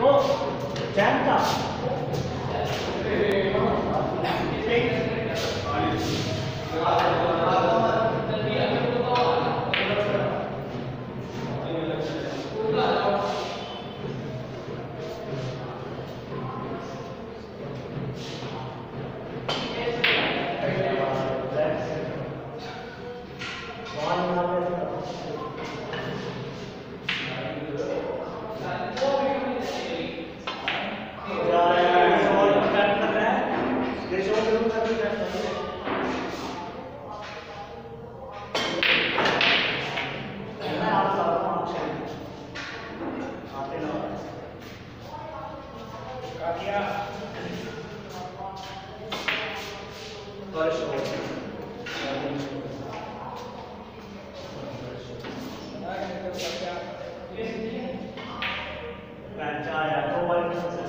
तो चैन का Thank you. Vajaya, nobody listens,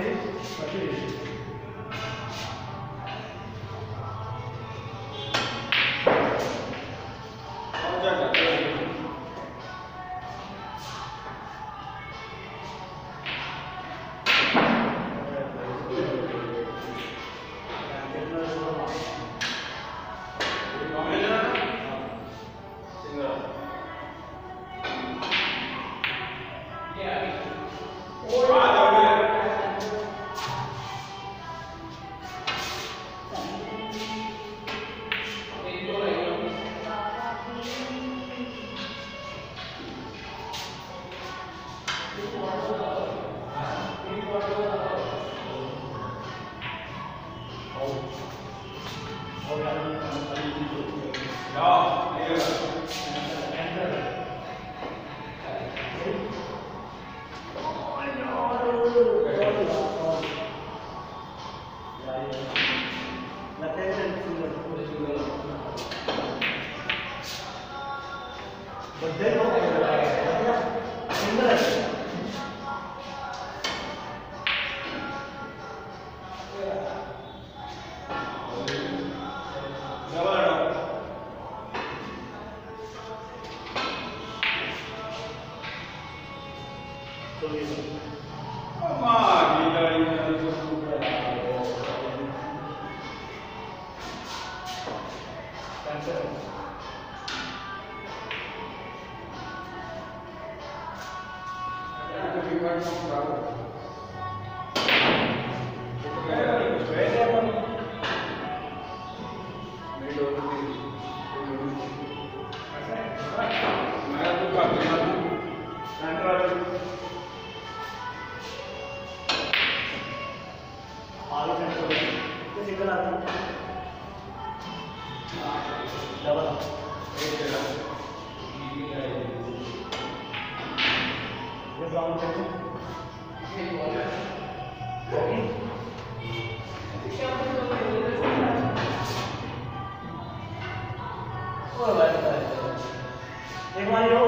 parede, para a direita. Obrigado. Centre ओ भाई भाई एक बार हो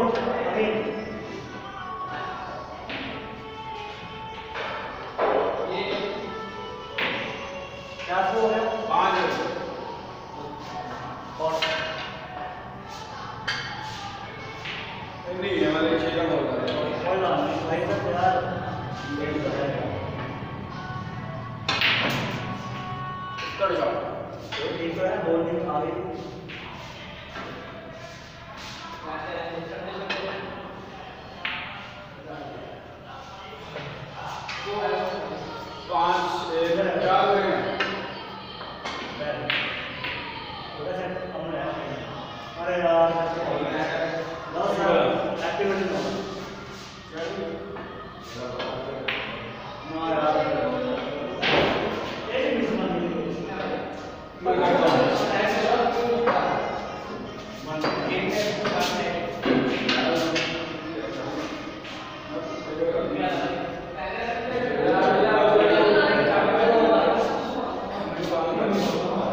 हो हो जाएगा तो ठीक है दो आगे। और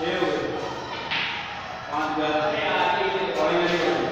Lovely shot.